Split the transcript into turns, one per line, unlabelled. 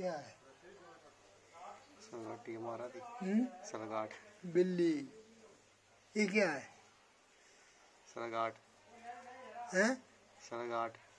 क्या है? हम्म?
सलगाट
बिल्ली। ये क्या है?
सलगाट।
है?
सलगाट।